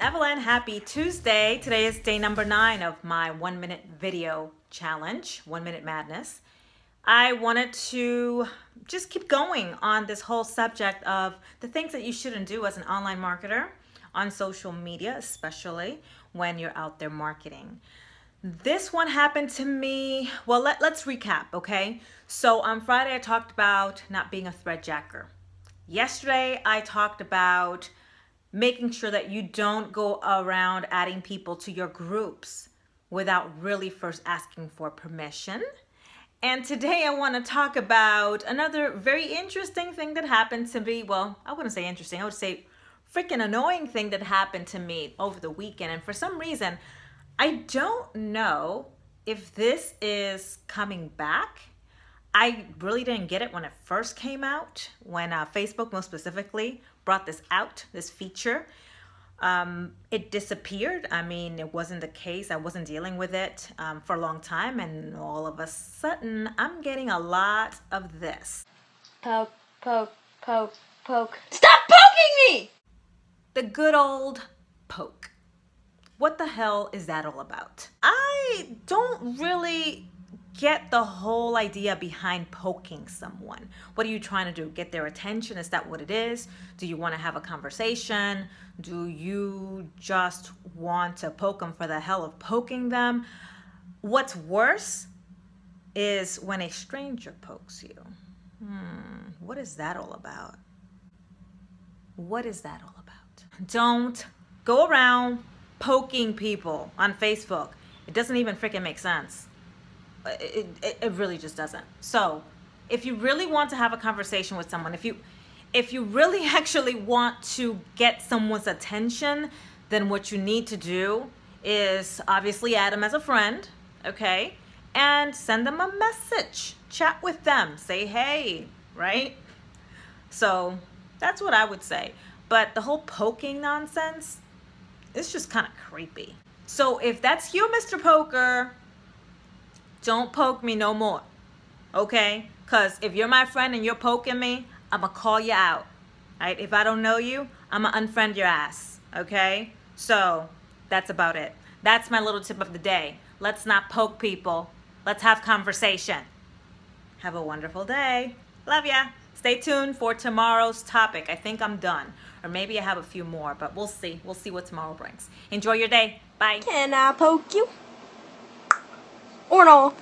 Evelyn. Happy Tuesday. Today is day number nine of my one minute video challenge, One Minute Madness. I wanted to just keep going on this whole subject of the things that you shouldn't do as an online marketer on social media, especially when you're out there marketing. This one happened to me. Well, let, let's recap, okay? So on Friday, I talked about not being a thread jacker. Yesterday, I talked about making sure that you don't go around adding people to your groups without really first asking for permission. And today I want to talk about another very interesting thing that happened to me. Well, I wouldn't say interesting, I would say freaking annoying thing that happened to me over the weekend. And for some reason, I don't know if this is coming back. I really didn't get it when it first came out, when uh, Facebook most specifically brought this out, this feature. Um, it disappeared. I mean, it wasn't the case. I wasn't dealing with it um, for a long time, and all of a sudden, I'm getting a lot of this. Poke, poke, poke, poke. Stop poking me! The good old poke. What the hell is that all about? I don't really get the whole idea behind poking someone. What are you trying to do? Get their attention? Is that what it is? Do you want to have a conversation? Do you just want to poke them for the hell of poking them? What's worse is when a stranger pokes you. Hmm, what is that all about? What is that all about? Don't go around poking people on Facebook. It doesn't even freaking make sense it, it, it really just doesn't. So if you really want to have a conversation with someone, if you if you really actually want to get someone's attention, then what you need to do is obviously add them as a friend, okay? And send them a message. Chat with them. Say hey, right? So that's what I would say. But the whole poking nonsense, it's just kind of creepy. So if that's you, Mr. Poker, don't poke me no more. Okay? Because if you're my friend and you're poking me, I'm going to call you out. Right? If I don't know you, I'm going to unfriend your ass. Okay? So, that's about it. That's my little tip of the day. Let's not poke people. Let's have conversation. Have a wonderful day. Love ya. Stay tuned for tomorrow's topic. I think I'm done. Or maybe I have a few more, but we'll see. We'll see what tomorrow brings. Enjoy your day. Bye. Can I poke you? Or no.